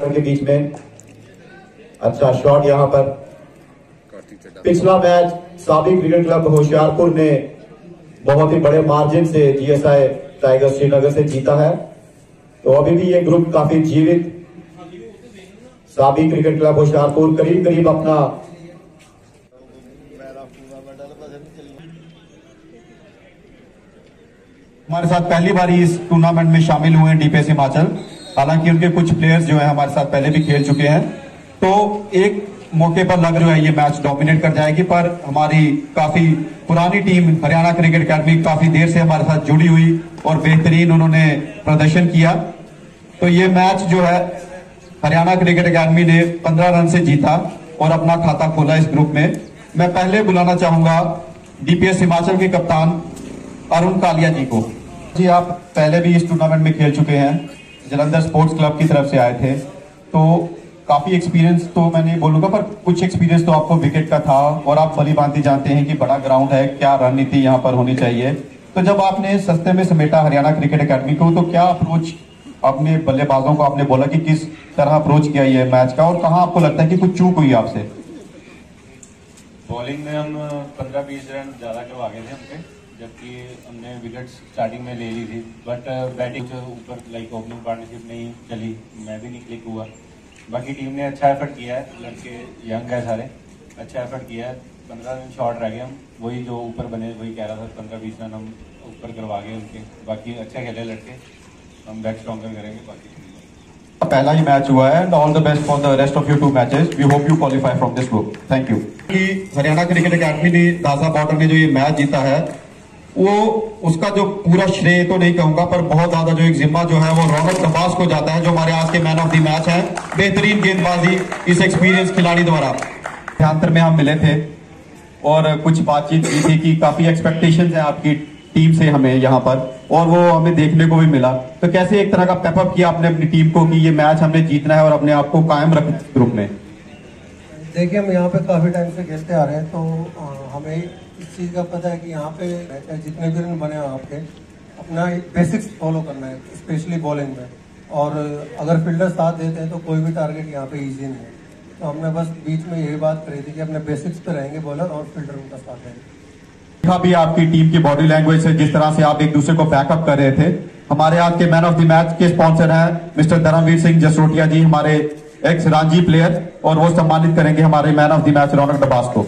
के बीच में अच्छा शॉट यहाँ पर। पिछला मैच साबिक क्रिकेट क्लब होशियारपुर ने बहुत ही बड़े मार्जिन से जीएसआई टाइगर श्रीनगर से जीता है। तो अभी भी ये ग्रुप काफ़ी जीवित। साबिक क्रिकेट क्लब होशियारपुर करीब करीब अपना हमारे साथ पहली बार इस टूर्नामेंट में शामिल हुए डीपीएस हिमाचल हालाँकि उनके कुछ प्लेयर्स जो है हमारे साथ पहले भी खेल चुके हैं। तो एक मौके पर लग रहा है ये मैच डोमिनेट कर जाएगी, पर हमारी काफ़ी पुरानी टीम हरियाणा क्रिकेट अकेडमी काफ़ी देर से हमारे साथ जुड़ी हुई और बेहतरीन उन्होंने प्रदर्शन किया। तो ये मैच जो है, हरियाणा क्रिकेट अकेडमी ने 15 रन से जीता और अपना खाता खोला इस ग्रुप में। मैं पहले बुलाना चाहूँगा डीपीएस हिमाचल के कप्तान अरुण कालिया जी को। जी, आप पहले भी इस टूर्नामेंट में खेल चुके हैं। जलंधर स्पोर्ट्स क्लब की तरफ़ से आए थे। तो काफ़ी एक्सपीरियंस तो मैं नहीं बोलूँगा, पर कुछ एक्सपीरियंस तो आपको विकेट का था, और आप भली भांति जानते हैं कि बड़ा ग्राउंड है, क्या रणनीति यहाँ पर होनी चाहिए। तो जब आपने सस्ते में समेटा हरियाणा क्रिकेट अकेडमी को तो क्या अप्रोच अपने बल्लेबाजों को आपने बोला कि किस तरह अप्रोच किया ये मैच का, और कहाँ आपको लगता है कि कुछ चूक हुई आपसे? बॉलिंग में हम पंद्रह बीस रन ज़्यादा करवा गए थे हमसे जबकि हमने विकेट स्टार्टिंग में ले ली थी बट बैटिंग जो ऊपर लाइक ओपनिंग पार्टनरशिप नहीं चली मैं भी नहीं क्लिक हुआ। बाकी टीम ने अच्छा एफर्ट किया है लड़के यंग है सारे अच्छा एफर्ट किया है। पंद्रह रन शॉर्ट रह गए हम वही जो ऊपर बने वही कह रहा था पंद्रह बीस रन हम ऊपर करवा गए उनके। बाकी अच्छा खेले लड़के हम बैट स्ट्रॉन्गर करेंगे बाकी पहला ही मैच हुआ है and all the best for the rest of your two matches we hope you qualify from this group thank you Haryana cricket academy ने दासा बॉर्डर ने जो ये मैच जीता है वो उसका जो पूरा श्रेय तो नहीं कहूँगा, पर बहुत ज़्यादा जो एक जिम्मा जो है वो रौनक नवाज़ को जाता है, जो हमारे आज के मैन ऑफ़ द मैच है। बेहतरीन गेंदबाजी इस एक्सपीरियंस खिलाड़ी द्वारा। ध्यांतर में हम मिले थे और कुछ बातचीत की थी कि काफ़ी एक्सपेक्टेशंस है आपकी टीम से हमें यहाँ पर, और वो हमें देखने को भी मिला। तो कैसे एक तरह का पेपअप किया आपने अपनी टीम को कि ये मैच हमने जीतना है और अपने आप को कायम रख ग्रुप में? देखिए, हम यहाँ पे काफ़ी टाइम से खेलते आ रहे हैं तो हमें इस चीज़ का पता है कि यहाँ पे जितने भी रन बने हैं आपके अपना बेसिक्स फॉलो करना है स्पेशली बॉलिंग में। और अगर फील्डर साथ देते हैं तो कोई भी टारगेट यहाँ पे इजी नहीं है। तो हमने बस बीच में यही बात करी थी कि अपने बेसिक्स पे रहेंगे बॉलर और फील्डर उनका साथ देंगे। देखा भी आपकी टीम की बॉडी लैंग्वेज से जिस तरह से आप एक दूसरे को बैकअप कर रहे थे, हमारे आज के मैन ऑफ़ द मैच के स्पॉन्सर हैं मिस्टर धर्मवीर सिंह जसरोटिया जी, हमारे एक्स रांझी प्लेयर और वो सम्मानित करेंगे हमारे man of the match Raunak Dabas को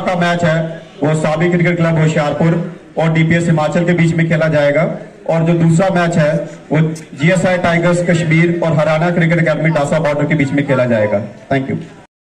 का मैच है, वो साबी क्रिकेट क्लब होशियारपुर, और डीपीएस हिमाचल के बीच में खेला जाएगा। और जो दूसरा मैच है, वो जीएसआई टाइगर्स कश्मीर और Haryana cricket academy Dasa border के बीच में खेला जाएगा। Thank you